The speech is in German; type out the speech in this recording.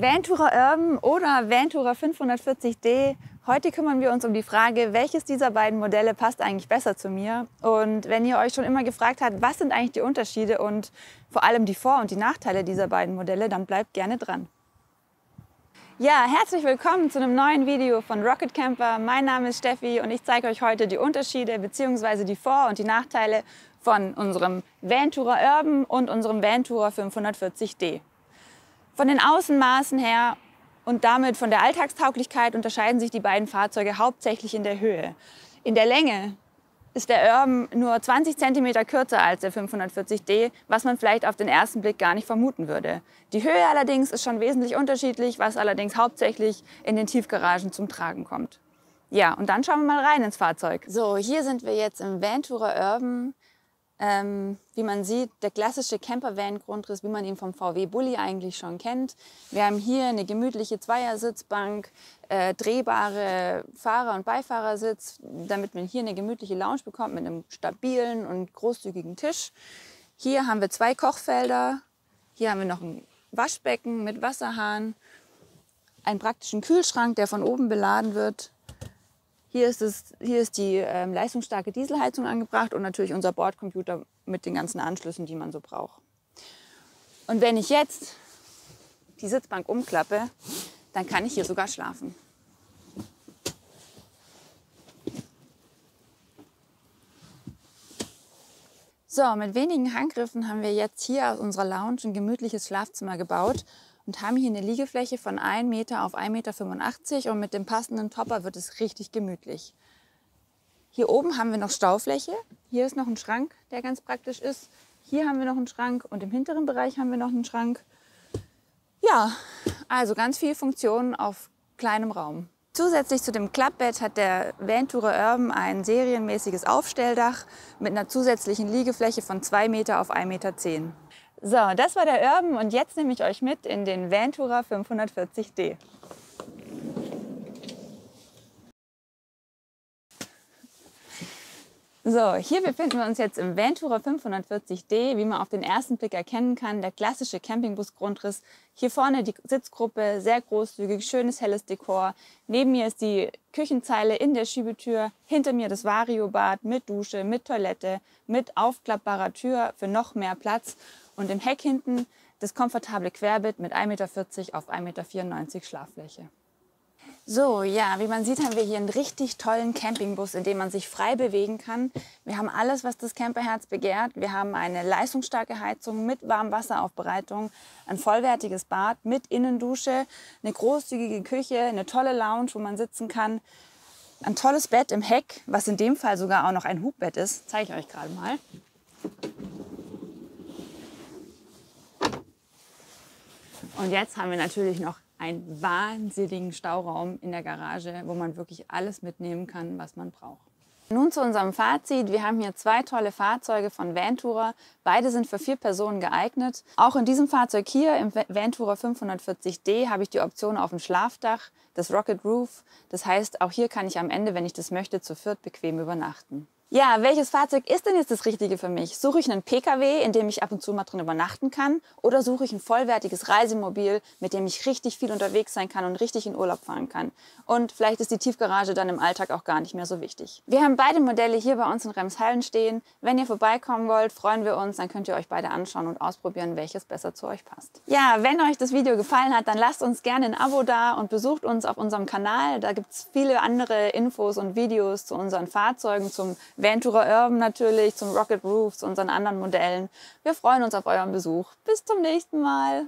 Ventura Urban oder Ventura 540D. Heute kümmern wir uns um die Frage, welches dieser beiden Modelle passt eigentlich besser zu mir. Und wenn ihr euch schon immer gefragt habt, was sind eigentlich die Unterschiede und vor allem die Vor- und die Nachteile dieser beiden Modelle, dann bleibt gerne dran. Ja, herzlich willkommen zu einem neuen Video von Rocket Camper. Mein Name ist Steffi und ich zeige euch heute die Unterschiede bzw. die Vor- und die Nachteile von unserem Ventura Urban und unserem Ventura 540D. Von den Außenmaßen her und damit von der Alltagstauglichkeit unterscheiden sich die beiden Fahrzeuge hauptsächlich in der Höhe. In der Länge ist der Urban nur 20 cm kürzer als der 540D, was man vielleicht auf den ersten Blick gar nicht vermuten würde. Die Höhe allerdings ist schon wesentlich unterschiedlich, was allerdings hauptsächlich in den Tiefgaragen zum Tragen kommt. Ja, und dann schauen wir mal rein ins Fahrzeug. So, hier sind wir jetzt im Ventura Urban ähm, wie man sieht, der klassische Campervan-Grundriss, wie man ihn vom VW Bulli eigentlich schon kennt. Wir haben hier eine gemütliche Zweiersitzbank, äh, drehbare Fahrer- und Beifahrersitz, damit man hier eine gemütliche Lounge bekommt mit einem stabilen und großzügigen Tisch. Hier haben wir zwei Kochfelder. Hier haben wir noch ein Waschbecken mit Wasserhahn, einen praktischen Kühlschrank, der von oben beladen wird. Hier ist, es, hier ist die ähm, leistungsstarke Dieselheizung angebracht und natürlich unser Bordcomputer mit den ganzen Anschlüssen, die man so braucht. Und wenn ich jetzt die Sitzbank umklappe, dann kann ich hier sogar schlafen. So, mit wenigen Handgriffen haben wir jetzt hier aus unserer Lounge ein gemütliches Schlafzimmer gebaut und haben hier eine Liegefläche von 1 Meter auf 1,85 Meter und mit dem passenden Topper wird es richtig gemütlich. Hier oben haben wir noch Staufläche. Hier ist noch ein Schrank, der ganz praktisch ist. Hier haben wir noch einen Schrank und im hinteren Bereich haben wir noch einen Schrank. Ja, also ganz viel Funktionen auf kleinem Raum. Zusätzlich zu dem Klappbett hat der Ventura Urban ein serienmäßiges Aufstelldach mit einer zusätzlichen Liegefläche von 2 Meter auf 1,10 Meter. So, das war der Urban und jetzt nehme ich euch mit in den Ventura 540D. So, hier befinden wir uns jetzt im Ventura 540D, wie man auf den ersten Blick erkennen kann, der klassische Campingbus-Grundriss. Hier vorne die Sitzgruppe, sehr großzügig, schönes helles Dekor. Neben mir ist die Küchenzeile in der Schiebetür, hinter mir das Variobad mit Dusche, mit Toilette, mit aufklappbarer Tür für noch mehr Platz und im Heck hinten das komfortable Querbett mit 1,40 Meter auf 1,94 Meter Schlaffläche. So, ja, wie man sieht, haben wir hier einen richtig tollen Campingbus, in dem man sich frei bewegen kann. Wir haben alles, was das Camperherz begehrt. Wir haben eine leistungsstarke Heizung mit Warmwasseraufbereitung, ein vollwertiges Bad mit Innendusche, eine großzügige Küche, eine tolle Lounge, wo man sitzen kann, ein tolles Bett im Heck, was in dem Fall sogar auch noch ein Hubbett ist. Zeige ich euch gerade mal. Und jetzt haben wir natürlich noch einen wahnsinnigen Stauraum in der Garage, wo man wirklich alles mitnehmen kann, was man braucht. Nun zu unserem Fazit. Wir haben hier zwei tolle Fahrzeuge von Ventura. Beide sind für vier Personen geeignet. Auch in diesem Fahrzeug hier, im Ventura 540D, habe ich die Option auf dem Schlafdach, das Rocket Roof. Das heißt, auch hier kann ich am Ende, wenn ich das möchte, zu viert bequem übernachten. Ja, welches Fahrzeug ist denn jetzt das Richtige für mich? Suche ich einen Pkw, in dem ich ab und zu mal drin übernachten kann? Oder suche ich ein vollwertiges Reisemobil, mit dem ich richtig viel unterwegs sein kann und richtig in Urlaub fahren kann? Und vielleicht ist die Tiefgarage dann im Alltag auch gar nicht mehr so wichtig. Wir haben beide Modelle hier bei uns in Remshallen stehen. Wenn ihr vorbeikommen wollt, freuen wir uns. Dann könnt ihr euch beide anschauen und ausprobieren, welches besser zu euch passt. Ja, wenn euch das Video gefallen hat, dann lasst uns gerne ein Abo da und besucht uns auf unserem Kanal. Da gibt es viele andere Infos und Videos zu unseren Fahrzeugen, zum Ventura Urban natürlich, zum Rocket Roof, unseren anderen Modellen. Wir freuen uns auf euren Besuch. Bis zum nächsten Mal.